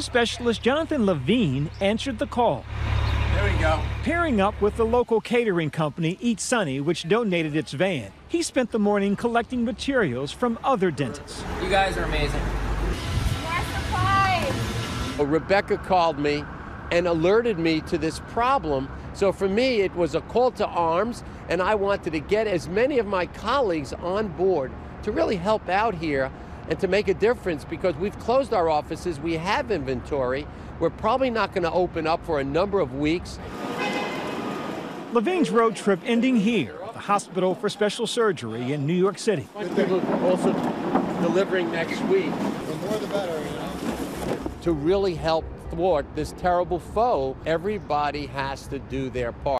Specialist Jonathan Levine answered the call. There we go. Pairing up with the local catering company Eat Sunny, which donated its van, he spent the morning collecting materials from other dentists. You guys are amazing. Well, Rebecca called me and alerted me to this problem. So for me, it was a call to arms, and I wanted to get as many of my colleagues on board to really help out here and to make a difference because we've closed our offices, we have inventory, we're probably not going to open up for a number of weeks. Levine's road trip ending here, at the Hospital for Special Surgery in New York City. Also delivering next week. The more the better, you know. To really help thwart this terrible foe, everybody has to do their part.